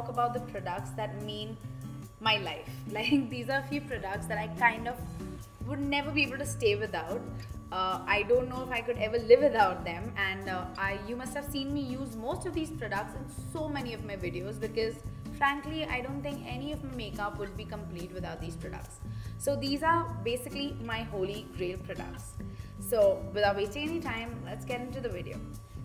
talk about the products that mean my life. Like these are a few products that I kind of would never be able to stay without. Uh, I don't know if I could ever live without them, and uh, I you must have seen me use most of these products in so many of my videos because frankly I don't think any of my makeup would be complete without these products. So these are basically my holy grail products. So without wasting any time, let's get into the video.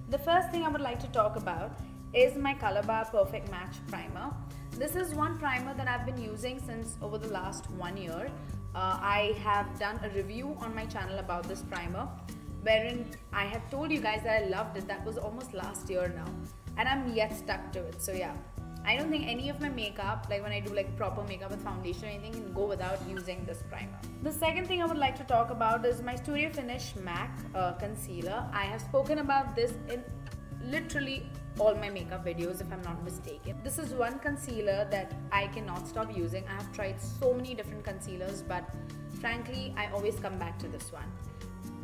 The first thing I would like to talk about is my Color Bar Perfect Match Primer. This is one primer that I've been using since over the last one year. Uh, I have done a review on my channel about this primer wherein I have told you guys that I loved it. That was almost last year now and I'm yet stuck to it. So yeah, I don't think any of my makeup, like when I do like proper makeup with foundation or anything, can go without using this primer. The second thing I would like to talk about is my Studio Finish MAC uh, Concealer. I have spoken about this in literally all my makeup videos if I'm not mistaken. This is one concealer that I cannot stop using. I have tried so many different concealers but frankly I always come back to this one.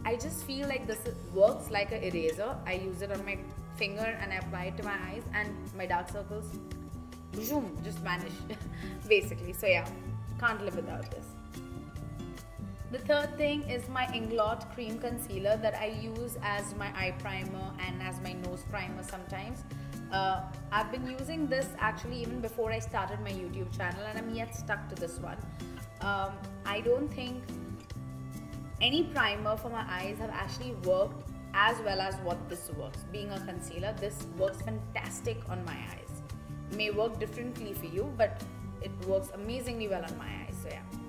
I just feel like this works like an eraser. I use it on my finger and I apply it to my eyes and my dark circles zoom, just vanish basically. So yeah, can't live without this. The third thing is my Inglot Cream Concealer that I use as my eye primer and as my nose primer sometimes. Uh, I've been using this actually even before I started my YouTube channel and I'm yet stuck to this one. Um, I don't think any primer for my eyes have actually worked as well as what this works. Being a concealer, this works fantastic on my eyes may work differently for you, but it works amazingly well on my eyes. So yeah.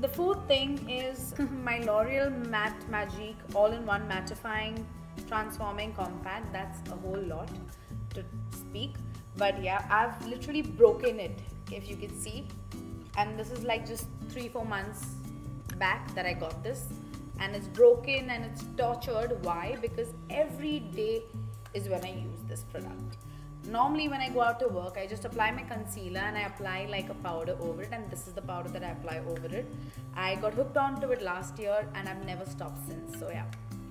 The fourth thing is my L'Oreal Matte Magique all-in-one mattifying transforming compact. That's a whole lot to speak. But yeah, I've literally broken it, if you can see. And this is like just three, four months back that I got this. And it's broken and it's tortured. Why? Because every day is when I use this product normally when I go out to work, I just apply my concealer and I apply like a powder over it, and this is the powder that I apply over it. I got hooked onto it last year and I've never stopped since. So yeah,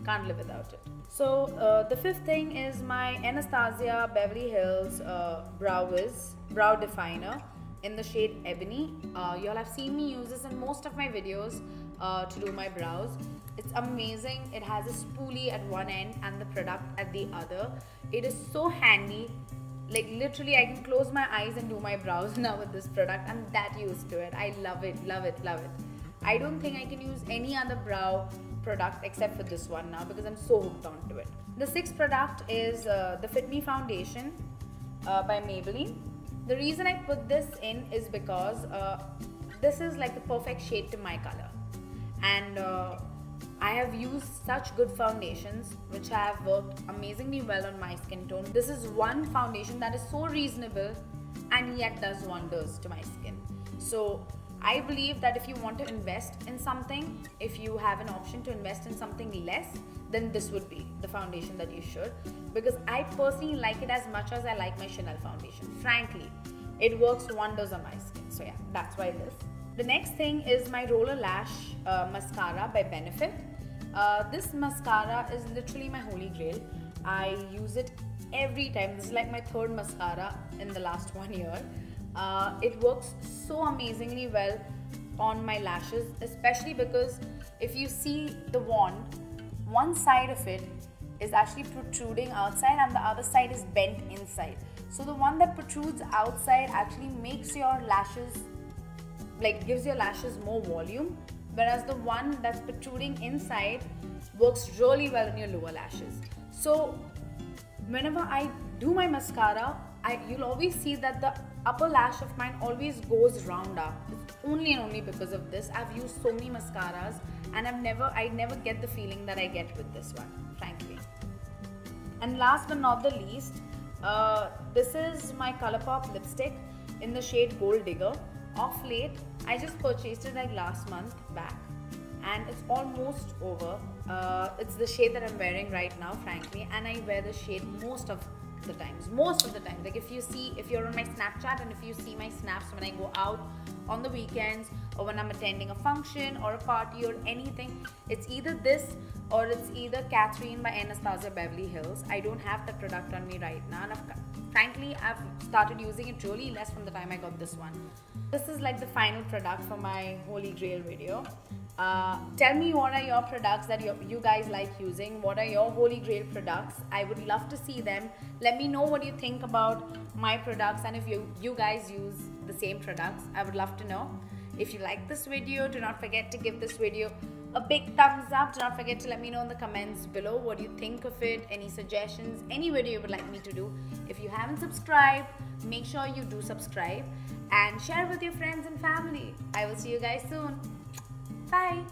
can't live without it. So uh, the fifth thing is my Anastasia Beverly Hills uh, Brow Wiz Brow Definer in the shade Ebony. Uh, you all have seen me use this in most of my videos uh, to do my brows. It's amazing. It has a spoolie at one end and the product at the other. It is so handy like literally i can close my eyes and do my brows now with this product. I'm that used to it. I love it love it love it. I don't think i can use any other brow product except for this one now because i'm so hooked onto it. The sixth product is uh, the fit me foundation uh, by maybelline. The reason i put this in is because uh, this is like the perfect shade to my color. And uh, I have used such good foundations which have worked amazingly well on my skin tone. This is one foundation that is so reasonable and yet does wonders to my skin. So I believe that if you want to invest in something, if you have an option to invest in something less, then this would be the foundation that you should. Because I personally like it as much as I like my Chanel foundation. Frankly, it works wonders on my skin. So yeah, that's why this. The next thing is my Roller Lash uh, Mascara by Benefit. Uh, this mascara is literally my holy grail. I use it every time. This is like my third mascara in the last one year. Uh, it works so amazingly well on my lashes, especially because if you see the wand, one side of it is actually protruding outside and the other side is bent inside. So the one that protrudes outside actually makes your lashes, like gives your lashes more volume whereas the one that's protruding inside works really well in your lower lashes. So whenever I do my mascara, I, you'll always see that the upper lash of mine always goes round up. It's only and only because of this. I've used so many mascaras and I've never, I never get the feeling that I get with this one, frankly. And last but not the least, uh, this is my Colourpop lipstick in the shade Gold Digger. Off late, I just purchased it like last month back and it's almost over. Uh, it's the shade that I'm wearing right now, frankly, and I wear the shade most of the times. Most of the time. Like if you see, if you're on my Snapchat and if you see my snaps when I go out on the weekends or when I'm attending a function or a party or anything. It's either this or it's either Catherine by Anastasia Beverly Hills. I don't have that product on me right now. And I've, frankly, I've started using it really less from the time I got this one. This is like the final product for my Holy Grail video. Uh, tell me what are your products that you, you guys like using what are your holy grail products i would love to see them let me know what you think about my products and if you you guys use the same products. I would love to know. If you like this video do not forget to give this video a big thumbs up. Do not forget to let me know in the comments below what you think of it any suggestions any video you would like me to do. If you haven't subscribed make sure you do subscribe and share with your friends and family. I will see you guys soon. Bye.